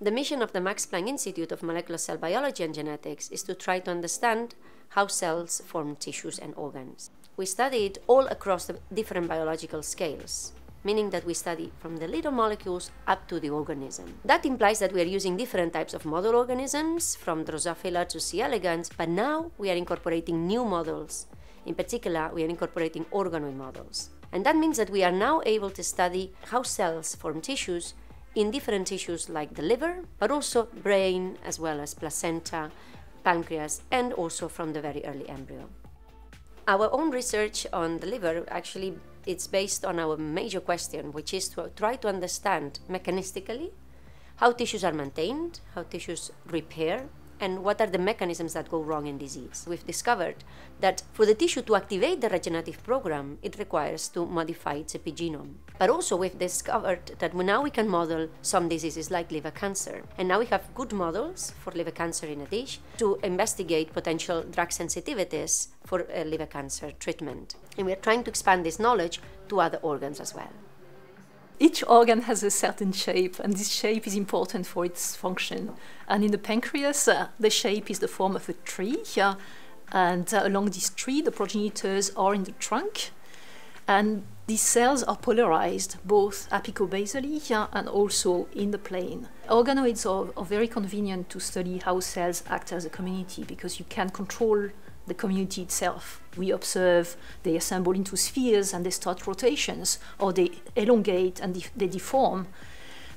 The mission of the Max Planck Institute of Molecular Cell Biology and Genetics is to try to understand how cells form tissues and organs. We studied all across the different biological scales, meaning that we study from the little molecules up to the organism. That implies that we are using different types of model organisms, from Drosophila to C. elegans, but now we are incorporating new models. In particular, we are incorporating organoid models. And that means that we are now able to study how cells form tissues in different tissues like the liver, but also brain as well as placenta, pancreas, and also from the very early embryo. Our own research on the liver actually it's based on our major question, which is to try to understand mechanistically how tissues are maintained, how tissues repair, and what are the mechanisms that go wrong in disease. We've discovered that for the tissue to activate the regenerative program, it requires to modify its epigenome. But also we've discovered that now we can model some diseases like liver cancer. And now we have good models for liver cancer in a dish to investigate potential drug sensitivities for uh, liver cancer treatment. And we're trying to expand this knowledge to other organs as well. Each organ has a certain shape, and this shape is important for its function. And in the pancreas, uh, the shape is the form of a tree, uh, and uh, along this tree, the progenitors are in the trunk, and these cells are polarized both apicobasally uh, and also in the plane. Organoids are, are very convenient to study how cells act as a community because you can control the community itself. We observe they assemble into spheres and they start rotations, or they elongate and they deform,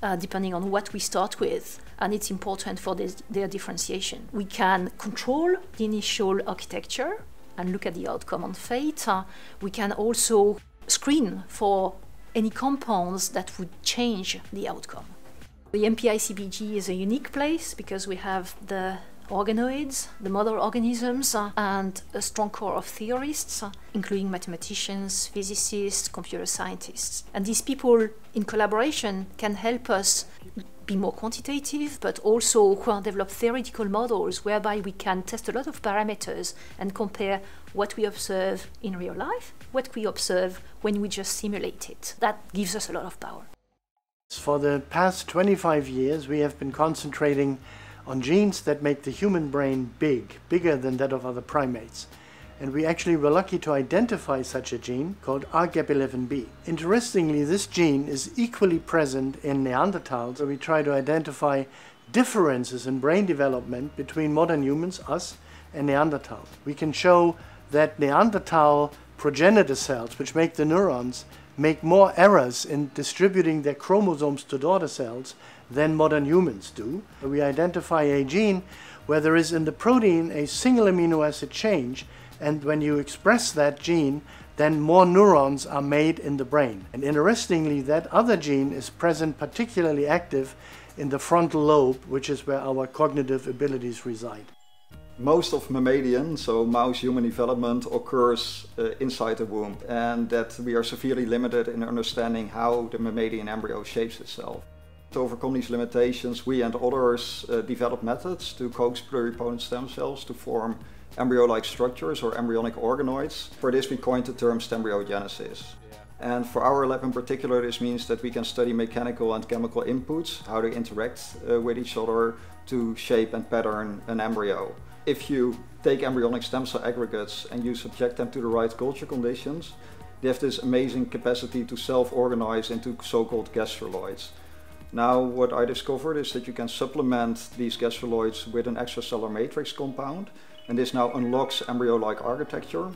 uh, depending on what we start with. And it's important for this, their differentiation. We can control the initial architecture and look at the outcome on fate. Uh, we can also screen for any compounds that would change the outcome. The MPI-CBG is a unique place because we have the organoids, the model organisms, uh, and a strong core of theorists, uh, including mathematicians, physicists, computer scientists. And these people, in collaboration, can help us be more quantitative, but also develop theoretical models whereby we can test a lot of parameters and compare what we observe in real life, what we observe when we just simulate it. That gives us a lot of power. For the past 25 years, we have been concentrating on genes that make the human brain big, bigger than that of other primates. And we actually were lucky to identify such a gene called ARHGAP11B. Interestingly, this gene is equally present in Neanderthals, so we try to identify differences in brain development between modern humans, us, and Neanderthals. We can show that Neanderthal progenitor cells, which make the neurons, make more errors in distributing their chromosomes to daughter cells than modern humans do. We identify a gene where there is in the protein a single amino acid change, and when you express that gene, then more neurons are made in the brain. And interestingly, that other gene is present particularly active in the frontal lobe, which is where our cognitive abilities reside. Most of mammalian, so mouse human development, occurs uh, inside the womb, and that we are severely limited in understanding how the mammalian embryo shapes itself. To overcome these limitations, we and others uh, developed methods to coax pluripotent stem cells to form embryo-like structures or embryonic organoids. For this we coined the term stembryogenesis. And for our lab in particular, this means that we can study mechanical and chemical inputs, how they interact uh, with each other to shape and pattern an embryo. If you take embryonic stem cell aggregates and you subject them to the right culture conditions, they have this amazing capacity to self-organize into so-called gastruloids. Now what I discovered is that you can supplement these gastruloids with an extracellular matrix compound and this now unlocks embryo-like architecture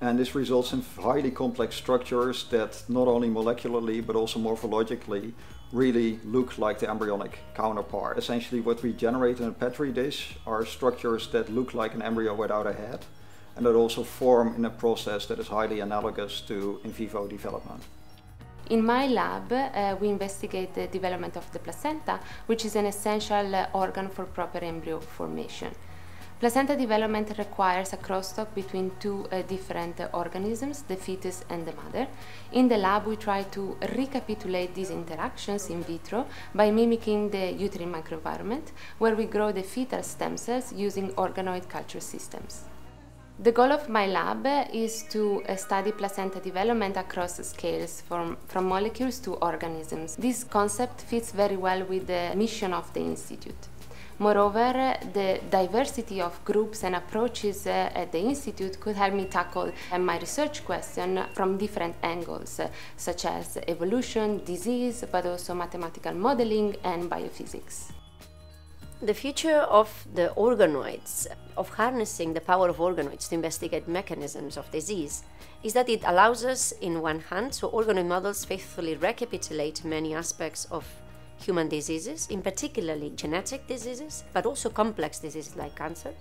and this results in highly complex structures that not only molecularly but also morphologically really look like the embryonic counterpart. Essentially what we generate in a petri dish are structures that look like an embryo without a head and that also form in a process that is highly analogous to in vivo development. In my lab, uh, we investigate the development of the placenta, which is an essential uh, organ for proper embryo formation. Placenta development requires a crosstalk between two uh, different uh, organisms, the fetus and the mother. In the lab, we try to recapitulate these interactions in vitro by mimicking the uterine microenvironment, where we grow the fetal stem cells using organoid culture systems. The goal of my lab is to uh, study placenta development across scales from, from molecules to organisms. This concept fits very well with the mission of the Institute. Moreover, the diversity of groups and approaches uh, at the Institute could help me tackle uh, my research question from different angles, uh, such as evolution, disease, but also mathematical modeling and biophysics. The future of the organoids, of harnessing the power of organoids to investigate mechanisms of disease, is that it allows us, in one hand, so organoid models faithfully recapitulate many aspects of human diseases, in particularly genetic diseases, but also complex diseases like cancer.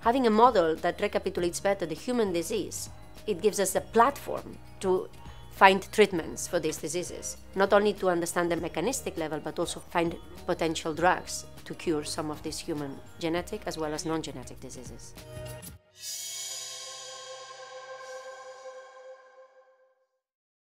Having a model that recapitulates better the human disease, it gives us a platform to find treatments for these diseases, not only to understand the mechanistic level, but also find potential drugs to cure some of these human genetic as well as non genetic diseases.